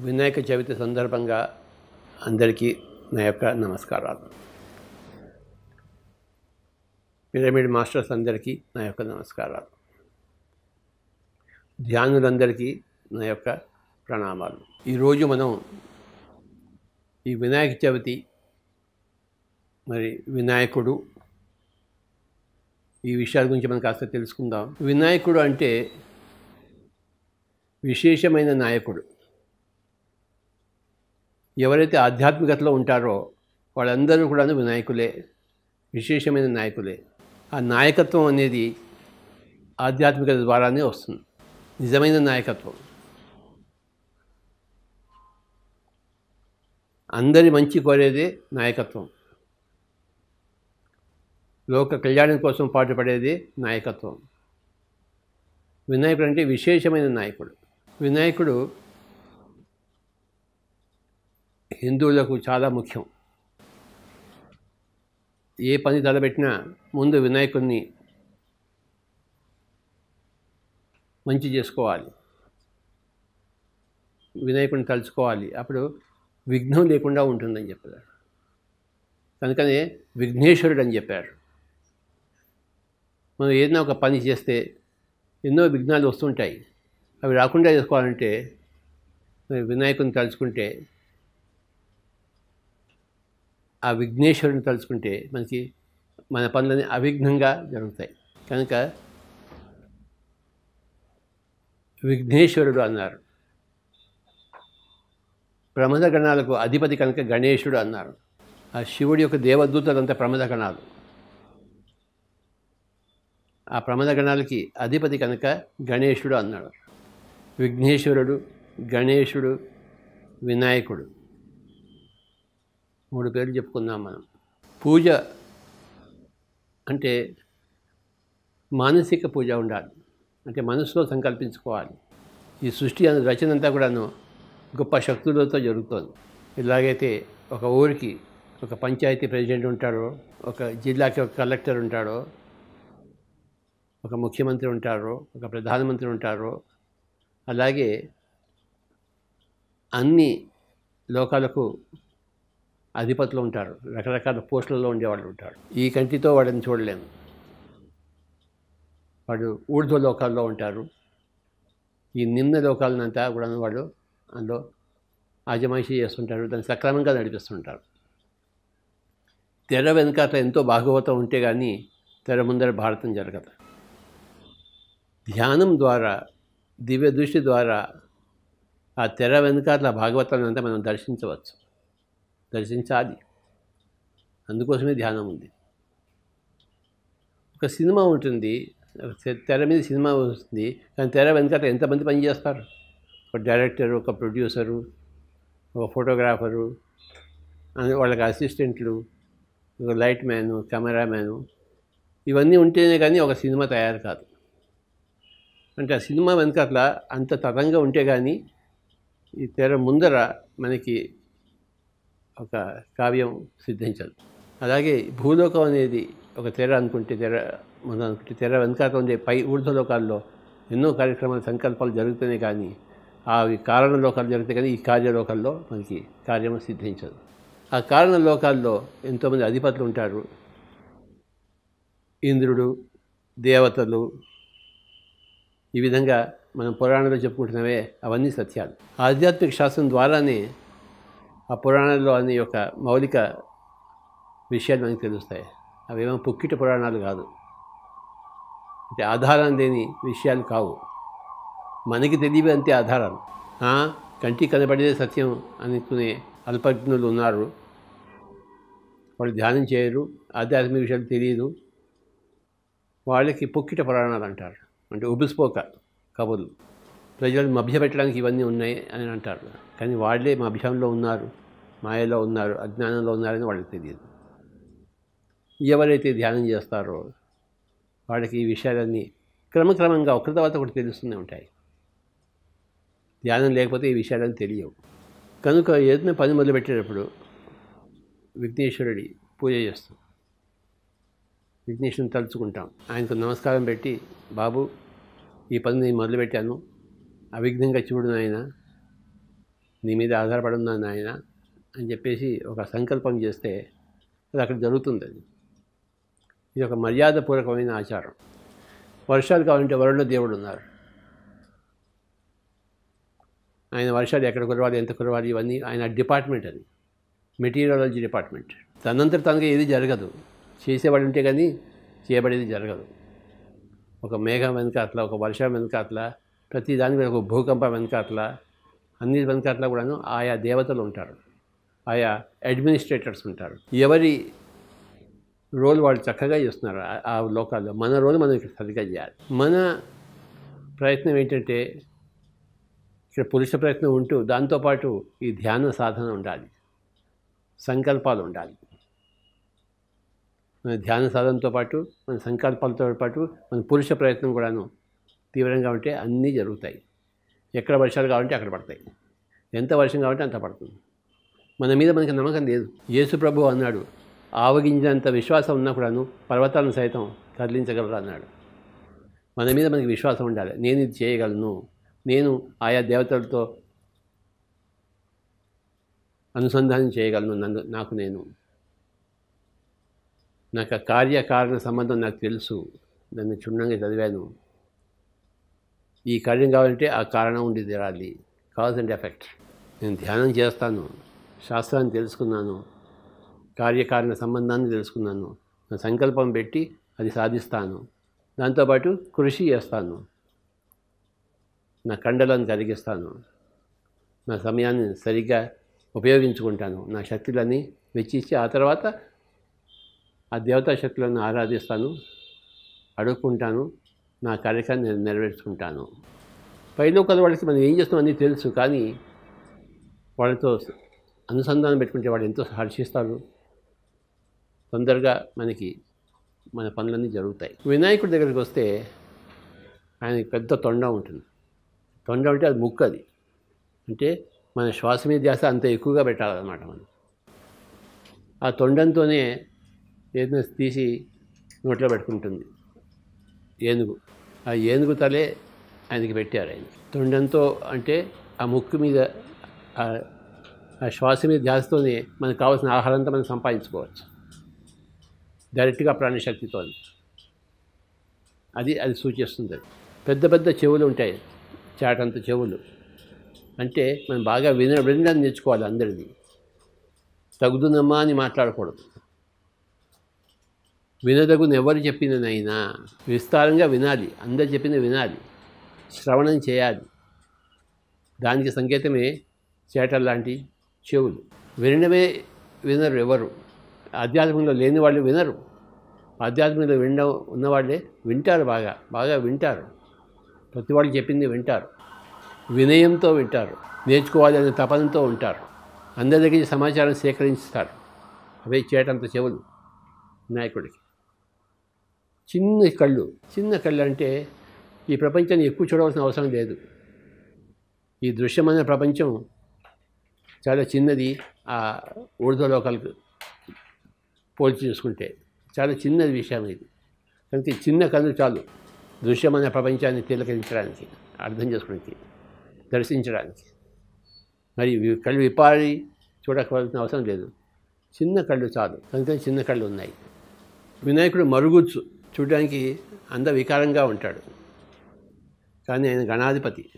వినాయక చవితి సందర్భంగా అందరికీ నా యొక్క నమస్కారాలు. పిరమిడ్ మాస్టర్స్ అందరికీ నా యొక్క నమస్కారాలు. ధ్యానులందరికీ నా యొక్క ప్రణామాలు. ఈరోజు మనం ఈ వినాయక చవితి మరి వినాయకుడు ఈ విషయాల గురించి మనం కాస్త తెలుసుకుందాం. వినాయకుడు అంటే విశేషమైన నాయకుడు. ఎవరైతే ఆధ్యాత్మికతలో ఉంటారో వాళ్ళందరూ కూడా వినాయకులే విశేషమైన నాయకులే. ఆ నాయకత్వం అనేది ఆధ్యాత్మికత ద్వారానే వస్తుంది. నిజమైన నాయకత్వం. అందరి మంచి కోరేదే నాయకత్వం. లోక కళ్యాణం కోసం పాటుపడేదే నాయకత్వం. వినాయకుడు అంటే విశేషమైన నాయకుడు. వినాయకుడు హిందువులకు చాలా ముఖ్యం. ఏ పని తలబెట్టినా ముందు వినాయకుడిని మంచి చేసుకోవాలి. వినాయకుడిని తలుచుకోవాలి. అప్పుడు విఘ్నం లేకుండా ఉంటుందని చెప్పారు. కనుకనే విఘ్నేశ్వరుడు అని చెప్పారు. మనం ఏదైనా ఒక పని చేస్తే ఎన్నో విఘ్నాలు వస్తుంటాయి. అవి రాకుండా చేసుకోవాలంటే వినాయకుని తలుచుకుంటే ఆ విఘ్నేశ్వరుని తలుచుకుంటే మనకి మన పనులని అవిఘ్నంగా జరుగుతాయి. కనుక విఘ్నేశ్వరుడు అన్నారు. ప్రమద గణాలకు అధిపతి కనుక గణేశుడు అన్నారు. ఆ శివుడి యొక్క దేవదూతలంతా ప్రమద గణాలు ఆ ప్రమద గణాలకి అధిపతి కనుక గణేశుడు అన్నాడు. విఘ్నేశ్వరుడు గణేశుడు వినాయకుడు. మూడు పేర్లు చెప్పుకుందాం మనం. పూజ అంటే మానసిక పూజ ఉండాలి. అంటే మనసులో సంకల్పించుకోవాలి. ఈ సృష్టి అనే రచన అంతా కూడాను గొప్ప శక్తులతో జరుగుతుంది. ఇలాగైతే ఒక ఊరికి ఒక పంచాయతీ ప్రెసిడెంట్ ఉంటాడో ఒక జిల్లాకి ఒక కలెక్టర్ ఉంటాడో ఒక ముఖ్యమంత్రి ఉంటారో ఒక ప్రధానమంత్రి ఉంటారో అలాగే అన్ని లోకాలకు అధిపతులు ఉంటారు. రకరకాల పోస్టులలో ఉండేవాళ్ళు ఉంటారు. ఈ కంటితో వాడిని చూడలేము. వాడు ఊర్ధ్వ లోకాల్లో ఉంటారు. ఈ నిమ్న లోకాలనంతా కూడా వాళ్ళు అందులో ఆజమాయిషీ చేస్తుంటారు. దాన్ని సక్రమంగా నడిపిస్తుంటారు. తెర వెనుకాత ఎంతో భాగవతం ఉంటే కానీ తెర ముందర భారతం జరగదు. ధ్యానం ద్వారా దివ్య దృష్టి ద్వారా ఆ తెర వెనుకాతల భాగవతాన్ని అంతా మనం దర్శించవచ్చు. దర్శించాలి అందుకోసమే ధ్యానం ఉంది. ఒక సినిమా ఉంటుంది. తెర మీద సినిమా వస్తుంది. కానీ తెర వెనకాల ఎంతమంది పని చేస్తారు? ఒక డైరెక్టర్ ఒక ప్రొడ్యూసరు ఒక ఫోటోగ్రాఫరు వాళ్ళకి అసిస్టెంట్లు ఒక లైట్ మ్యాను కెమెరామ్యాను ఇవన్నీ ఉంటేనే కానీ ఒక సినిమా తయారు కాదు. అంటే ఆ సినిమా వెనకట్ల అంత తరంగా ఉంటే కానీ ఈ తెర ముందర మనకి ఒక కావ్యం సిద్ధించదు. అలాగే భూలోకం అనేది ఒక తెర అనుకుంటే తెర మనం అనుకుంటే తెర వెనకాల ఉండే పై ఊర్ధ్వలోకాల్లో ఎన్నో కార్యక్రమాలు సంకల్పాలు జరుగుతున్నాయి కానీ అవి కారణ లోకాలు జరుగుతాయి కానీ ఈ కార్యలోకాల్లో మనకి కార్యము సిద్ధించదు. ఆ కారణ లోకాల్లో ఎంతోమంది అధిపతులు ఉంటారు. ఇంద్రుడు దేవతలు ఈ విధంగా మనం పురాణంలో చెప్పుకుంటున్నవే అవన్నీ సత్యాలు. ఆధ్యాత్మిక శాస్త్రం ద్వారానే ఆ పురాణాల్లో అనే యొక్క మౌలిక విషయాలు మనకు తెలుస్తాయి. అవేమో పుక్కిట పురాణాలు కాదు. అంటే ఆధారం లేని విషయాలు కావు. మనకి తెలియవి అంతే ఆధారాలు కంటికి కనబడేదే సత్యం అనుకునే అల్పజ్ఞులు ఉన్నారు. వాళ్ళు ధ్యానం చేయరు. ఆధ్యాత్మిక విషయాలు తెలియదు. వాళ్ళకి పుక్కిట పురాణాలు అంటారు. అంటే ఉబిసిపోక కబుర్లు. ప్రజలను మభ్యపెట్టడానికి ఇవన్నీ ఉన్నాయి అని అంటారు. కానీ వాళ్ళే మభ్యంలో ఉన్నారు మాయలో ఉన్నారు అజ్ఞానంలో ఉన్నారని వాళ్ళకి తెలియదు. ఎవరైతే ధ్యానం చేస్తారో వాళ్ళకి ఈ విషయాలన్నీ క్రమక్రమంగా ఒకరి తర్వాత ఒకటి తెలుస్తూనే ఉంటాయి. ధ్యానం లేకపోతే ఈ విషయాలని తెలియవు. కనుక ఏదైనా పని మొదలుపెట్టేటప్పుడు విఘ్నేశ్వరుడి పూజ చేస్తాం. విఘ్నేశ్వరుని తలుచుకుంటాం. ఆయనకు నమస్కారం పెట్టి బాబు ఈ పని నేను మొదలుపెట్టాను. అవిఘ్నంగా చూడు నాయన. నీ మీద ఆధారపడి నాయన అని చెప్పేసి ఒక సంకల్పం చేస్తే అది అక్కడ జరుగుతుంది అది. ఇది ఒక మర్యాదపూర్వకమైన ఆచారం. వర్షాలు కావాలంటే వరుణ దేవుడు ఉన్నారు. ఆయన వర్షాలు ఎక్కడ కురవాలి ఎంత కురవాలి ఇవన్నీ ఆయన డిపార్ట్మెంట్ అది. Meteorology department. తనంతట తనకి ఏది జరగదు. చేసేవాడు ఉంటే కానీ చేయబడేది జరగదు. ఒక మేఘం వెనుక అట్లా ఒక వర్షం వెనకాతల ప్రతి దాని మీద ఒక భూకంపం వెనకాతల అన్ని వెనకాతల కూడాను ఆయా దేవతలు ఉంటారు. ఆయా అడ్మినిస్ట్రేటర్స్ ఉంటారు. ఎవరి రోల్ వాళ్ళు చక్కగా చేస్తున్నారు ఆ- ఆ లోకాల్లో మన రోల్ మనం ఇక్కడ సరిగ్గా చేయాలి. మన ప్రయత్నం ఏంటంటే ఇక్కడ పురుష ప్రయత్నం ఉంటూ దాంతోపాటు ఈ ధ్యాన సాధన ఉండాలి. సంకల్పాలు ఉండాలి. మన ధ్యాన సాధనతో పాటు మన సంకల్పాలతో పాటు మన పురుష ప్రయత్నం కూడాను తీవ్రంగా ఉంటే అన్నీ జరుగుతాయి. ఎక్కడ వర్షాలు కావాలంటే అక్కడ పడతాయి. ఎంత వర్షం కావాలంటే అంత పడుతుంది. మన మీద మనకి నమ్మకం లేదు. యేసు ప్రభు అన్నాడు ఆవగించినంత విశ్వాసం ఉన్నా కూడాను పర్వతాలను సైతం కదిలించగలరు అన్నాడు. మన మీద మనకి విశ్వాసం ఉండాలి. నేను ఇది చేయగలను. నేను ఆయా దేవతలతో అనుసంధానం చేయగలను నన్ను నాకు నేను. నాకు కార్యకారణ సంబంధం నాకు తెలుసు. నన్ను క్షుణ్ణంగా చదివాను. ఈ కార్యం కావాలంటే ఆ కారణం ఉండి తీరాలి కాజ్ అండ్ ఎఫెక్ట్. నేను ధ్యానం చేస్తాను. శాస్త్రాన్ని తెలుసుకున్నాను. కార్యకారణ సంబంధాన్ని తెలుసుకున్నాను. నా సంకల్పం పెట్టి అది సాధిస్తాను. దాంతోపాటు కృషి చేస్తాను. నా కండలను కలిగిస్తాను నా సమయాన్ని సరిగ్గా ఉపయోగించుకుంటాను. నా శక్తులని వెచ్చించి ఆ తర్వాత ఆ దేవతా శక్తులను ఆరాధిస్తాను. అడుక్కుంటాను. నా కార్యక్రమాన్ని నేను నెరవేర్చుకుంటాను. పైన పైలోకల వాళ్ళకి మనం ఏం చేస్తాం అన్నీ తెలుసు కానీ వాళ్ళతో అనుసంధానం పెట్టుకుంటే వాళ్ళు ఎంతో హర్షిస్తారు తొందరగా మనకి మన పనులన్నీ జరుగుతాయి. వినాయకుడి దగ్గరికి వస్తే ఆయనకి పెద్ద తొండ ఉంటుంది. తొండ అంటే అది ముక్కు అది. అంటే మన శ్వాస మీద ధ్యాస అంత ఎక్కువగా పెట్టాలన్నమాట మనం. ఆ తొండంతోనే ఏదైనా తీసి నోట్లో పెట్టుకుంటుంది. ఏనుగు. ఆ ఏనుగు తలే ఆయనకి పెట్టారు ఆయన. తొండంతో అంటే ఆ ముక్కు మీద ఆ- శ్వాస మీద ధ్యాసతోనే మనకు కావాల్సిన ఆహారం అంతా మనం సంపాదించుకోవచ్చు. డైరెక్ట్గా ప్రాణశక్తితో అది. అది సూచిస్తుంది. అది. పెద్ద పెద్ద చెవులు ఉంటాయి. చాటంత చెవులు. అంటే మనం బాగా విన వినడానికి నేర్చుకోవాలి అందరిది తగుదునమ్మా అని మాట్లాడకూడదు. వినదగును ఎవరు చెప్పిననైనా విస్తారంగా వినాలి అందరు చెప్పింది వినాలి శ్రవణం చేయాలి. దానికి సంకేతమే చేటల్ లాంటి చెవులు. వినడమే వినరు ఎవరు. ఆధ్యాత్మికంలో లేని వాళ్ళు వినరు. ఆధ్యాత్మికంలో వినడం ఉన్నవాళ్ళే వింటారు బాగా బాగా వింటారు. ప్రతి వాళ్ళు చెప్పింది వింటారు. వినయంతో వింటారు. నేర్చుకోవాలి అనే తపనతో ఉంటారు. అందరి దగ్గర సమాచారం సేకరిస్తారు అవే చేయటంత చెవులు. నాయకుడికి. చిన్న కళ్ళు చిన్న కళ్ళు అంటే ఈ ప్రపంచాన్ని ఎక్కువ చూడవలసిన అవసరం లేదు. ఈ దృశ్యమైన ప్రపంచం చాలా చిన్నది. ఆ ఊర్ధ్వలోకాలకు పోల్చి చూసుకుంటే చాలా చిన్నది విషయం ఇది. కనుక చిన్న కళ్ళు చాలు దృశ్యమైన ప్రపంచాన్ని తిలకరించడానికి అర్థం చేసుకోవడానికి దర్శించడానికి. మరి కళ్ళు విప్పారి చూడకపోవాల్సిన అవసరం లేదు. చిన్న కళ్ళు చాలు. కనుక చిన్న కళ్ళు ఉన్నాయి. వినాయకుడు మరుగుచ్చు. చూడడానికి అంద వికారంగా ఉంటాడు. కానీ ఆయన గణాధిపతి.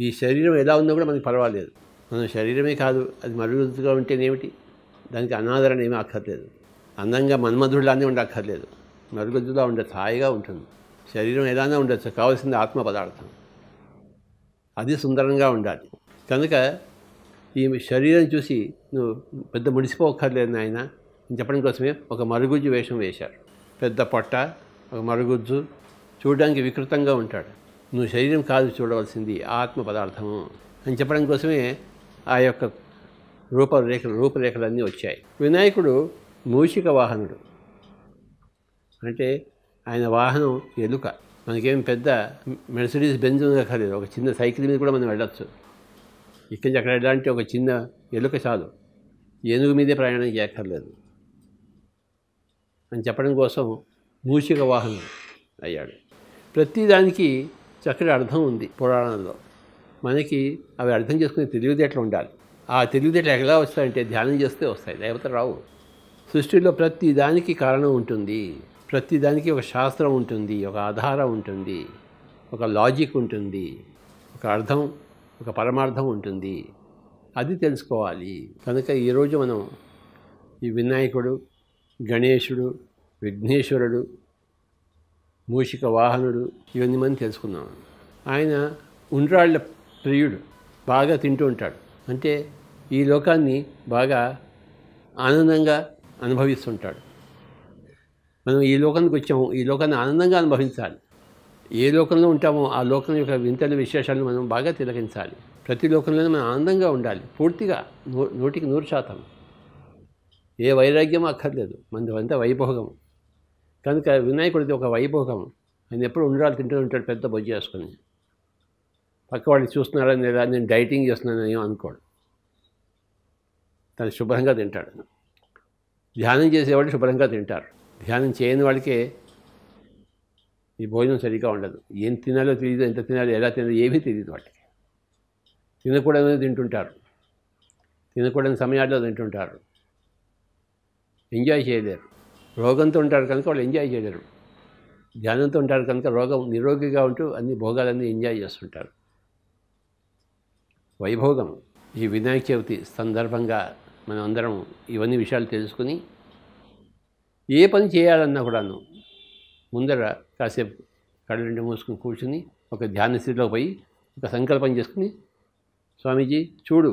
ఈ శరీరం ఎలా ఉన్నా కూడా మనకి పర్వాలేదు. మన శరీరమే కాదు అది మరుగుదుగా ఉంటేనేమిటి? దానికి అనాదరణ ఏమీ అక్కర్లేదు. అందంగా మన్మధుడిలానే ఉండక్కర్లేదు. మరుగుజ్జులా ఉండదు హాయిగా ఉంటుంది. శరీరం ఎలానే ఉండొచ్చు కావాల్సింది ఆత్మ పదార్థం. అది సుందరంగా ఉండాలి. కనుక ఈ శరీరం చూసి నువ్వు పెద్ద ముడిసిపోక్కర్లేదు నాయన. చెప్పడం కోసమే ఒక మరుగుజ్జు వేషం వేశారు. పెద్ద పొట్ట ఒక మరుగుజ్జు చూడడానికి వికృతంగా ఉంటాడు. నువ్వు శరీరం కాదు చూడవలసింది ఆత్మ పదార్థము అని చెప్పడం కోసమే ఆ యొక్క రూపరేఖలు రూపరేఖలన్నీ వచ్చాయి. వినాయకుడు మూషిక వాహనుడు. అంటే ఆయన వాహనం ఎలుక. మనకేం పెద్ద మెర్సిడీస్ బెంజ్ కలదు ఒక చిన్న సైకిల్ మీద కూడా మనం వెళ్ళొచ్చు. ఇక్కడి నుంచి అక్కడ వెళ్ళాలంటే ఒక చిన్న ఎలుక చాలు. ఏనుగు మీదే ప్రయాణం చేయక్కర్లేదు. అని చెప్పడం కోసం మూషిక వాహనం అయ్యాడు. ప్రతిదానికి చక్కటి అర్థం ఉంది పురాణంలో. మనకి అవి అర్థం చేసుకునే తెలివితేటలు ఉండాలి. ఆ తెలివితేటలు ఎలా వస్తాయంటే ధ్యానం చేస్తే వస్తాయి లేకపోతే రావు. సృష్టిలో ప్రతి దానికి కారణం ఉంటుంది. ప్రతి దానికి ఒక శాస్త్రం ఉంటుంది ఒక ఆధారం ఉంటుంది ఒక లాజిక్ ఉంటుంది ఒక అర్థం ఒక పరమార్థం ఉంటుంది. అది తెలుసుకోవాలి. కనుక ఈరోజు మనం ఈ వినాయకుడు గణేశుడు విఘ్నేశ్వరుడు మూషిక వాహనుడు ఇవన్నీ మనం తెలుసుకున్నాం ఆయన ఉండ్రాళ్ళ ప్రియుడు బాగా తింటూ ఉంటాడు. అంటే ఈ లోకాన్ని బాగా ఆనందంగా అనుభవిస్తుంటాడు. మనం ఈ లోకానికి వచ్చాము ఈ లోకాన్ని ఆనందంగా అనుభవించాలి. ఏ లోకంలో ఉంటామో ఆ లోకం యొక్క వింతల విశేషాలను మనం బాగా తిలకించాలి. ప్రతి లోకంలోనే మనం ఆనందంగా ఉండాలి పూర్తిగా నూ నూటికి నూరు శాతం. ఏ వైరాగ్యం అక్కర్లేదు. మనది అంతా వైభోగం. కనుక వినాయకుడిది ఒక వైభోగం. ఆయన ఎప్పుడు ఉండాలి తింటూ ఉంటాడు పెద్ద బొజ్జు చేసుకుని పక్క వాళ్ళు చూస్తున్నారని లేదా? నేను డైటింగ్ చేస్తున్నానని ఏం అనుకోడు. తను శుభ్రంగా తింటాడు. ధ్యానం చేసేవాళ్ళు శుభ్రంగా తింటారు. ధ్యానం చేయని వాళ్ళకే ఈ భోజనం సరిగ్గా ఉండదు. ఏం తినాలో తెలియదు ఎంత తినాలో ఎలా తినాలో ఏమీ తెలియదు వాళ్ళకి. తినకూడదని తింటుంటారు. తినకూడని సమయాల్లో తింటుంటారు. ఎంజాయ్ చేయలేరు. రోగంతో ఉంటారు కనుక వాళ్ళు ఎంజాయ్ చేయలేరు. ధ్యానంతో ఉంటారు కనుక రోగం నిరోగిగా ఉంటూ అన్ని భోగాలన్నీ ఎంజాయ్ చేస్తుంటారు. వైభోగం. ఈ వినాయక చవితి సందర్భంగా మనం అందరం ఇవన్నీ విషయాలు తెలుసుకుని ఏ పని చేయాలన్నా కూడాను ముందర కాసేపు కళ్ళు రెండు మూసుకుని కూర్చుని ఒక ధ్యాన స్థితిలో పోయి ఒక సంకల్పం చేసుకుని స్వామీజీ చూడు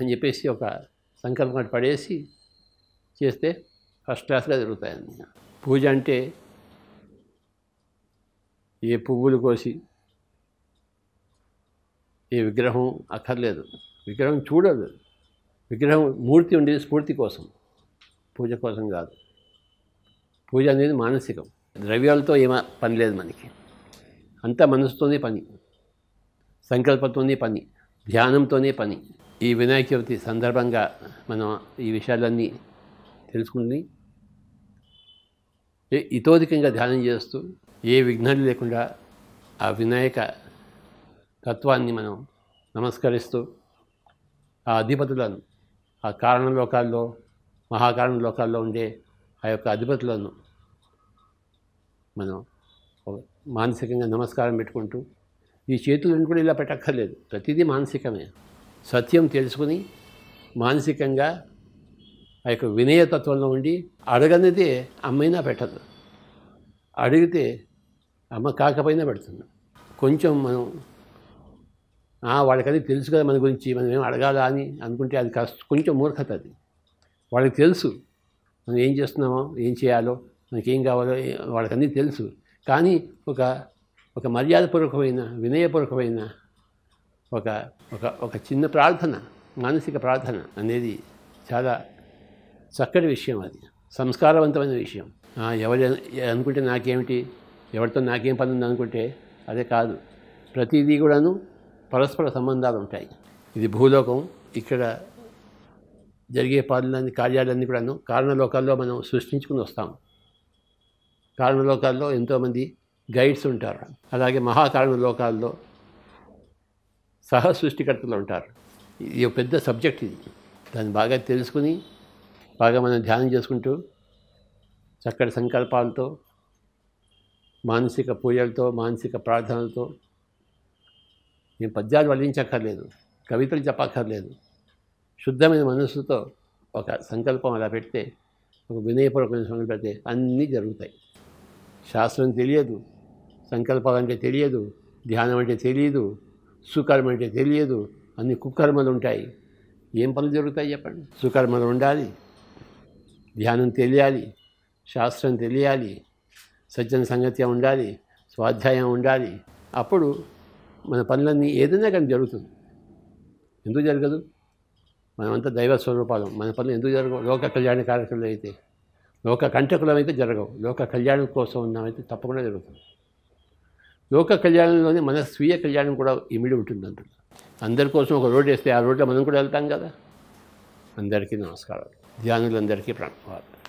అని చెప్పేసి ఒక సంకల్పం పడేసి చేస్తే ఫస్ట్ క్లాస్గా జరుగుతాయని పూజ అంటే ఏ పువ్వులు కోసి ఏ విగ్రహం అక్కర్లేదు. విగ్రహం చూడదు. విగ్రహం మూర్తి ఉండేది స్ఫూర్తి కోసం. పూజ కోసం కాదు. పూజ అనేది మానసికం. ద్రవ్యాలతో ఏమా పని లేదు మనకి. అంతా మనసుతోనే పని. సంకల్పంతోనే పని. ధ్యానంతోనే పని. ఈ వినాయక చవితి సందర్భంగా మనం ఈ విషయాలన్నీ తెలుసుకుని ఇతోధికంగా ధ్యానం చేస్తూ ఏ విఘ్నాలు లేకుండా ఆ వినాయక తత్వాన్ని మనం నమస్కరిస్తూ ఆ అధిపతులను ఆ కారణ లోకాల్లో మహాకారణ లోకాల్లో ఉండే ఆ యొక్క అధిపతులను మనం మానసికంగా నమస్కారం పెట్టుకుంటూ ఈ చేతులను కూడా ఇలా పెట్టక్కర్లేదు. ప్రతిదీ మానసికమే. సత్యం తెలుసుకుని మానసికంగా ఆ యొక్క వినయతత్వంలో ఉండి అడగనిదే అమ్మైనా పెట్టదు. అడిగితే అమ్మ కాకపోయినా పెడుతుంది. కొంచెం మనం వాళ్ళకది తెలుసు కదా మన గురించి మనం ఏం అడగాలా అని అనుకుంటే అది కాస్త కొంచెం మూర్ఖత అది వాళ్ళకి తెలుసు మనం ఏం చేస్తున్నామో ఏం చేయాలో మనకేం కావాలో వాళ్ళకన్నీ తెలుసు. కానీ ఒక ఒక మర్యాదపూర్వకమైన వినయపూర్వకమైన ఒక ఒక ఒక చిన్న ప్రార్థన మానసిక ప్రార్థన అనేది చాలా చక్కటి విషయం అది. సంస్కారవంతమైన విషయం. ఎవరు అనుకుంటే నాకేమిటి? ఎవరితో నాకేం పని ఉంది అనుకుంటే అదే కాదు. ప్రతిదీ కూడాను పరస్పర సంబంధాలు ఉంటాయి. ఇది భూలోకం. ఇక్కడ జరిగే పనులన్నీ కార్యాలన్నీ కూడాను కారణలోకాల్లో మనం సృష్టించుకుని వస్తాం. కారణలోకాల్లో ఎంతోమంది గైడ్స్ ఉంటారు. అలాగే మహాకారణ లోకాల్లో సహ సృష్టికర్తలు ఉంటారు. ఇది ఒక పెద్ద సబ్జెక్ట్ ఇది. దాన్ని బాగా తెలుసుకుని బాగా మనం ధ్యానం చేసుకుంటూ చక్కటి సంకల్పాలతో మానసిక పూజలతో మానసిక ప్రార్థనలతో నేను పద్యాలు వల్లించక్కర్లేదు కవితలు చెప్పక్కర్లేదు. శుద్ధమైన మనస్సుతో ఒక సంకల్పం అలా పెడితే ఒక వినయపూర్వకమైన సంకల్పం పెడితే అన్నీ జరుగుతాయి. శాస్త్రం తెలియదు సంకల్పాలు అంటే తెలియదు ధ్యానం అంటే తెలియదు సుకర్మ అంటే తెలియదు. అన్ని కుకర్మలు ఉంటాయి. ఏం పనులు జరుగుతాయి చెప్పండి? సుకర్మలు ఉండాలి. ధ్యానం తెలియాలి. శాస్త్రం తెలియాలి. సజ్జన సంగత్యం ఉండాలి. స్వాధ్యాయం ఉండాలి. అప్పుడు మన పనులన్నీ ఏదైనా కానీ జరుగుతుంది. ఎందుకు జరగదు? మనమంతా దైవ స్వరూపాలు. మన పనులు ఎందుకు జరగవు? లోక కళ్యాణ కార్యక్రమాలు అయితే లోక కంటకులం అయితే జరగవు. లోక కళ్యాణం కోసం ఉన్నామైతే తప్పకుండా జరుగుతుంది. లోక కళ్యాణంలోనే మన స్వీయ కళ్యాణం కూడా ఇమిడి ఉంటుంది అంటున్నారు అందరి కోసం ఒక రోడ్డు వేస్తే ఆ రోడ్లో మనం కూడా వెళ్తాం కదా. అందరికీ నమస్కారం ధ్యానులందరికీ ప్రణామాలు.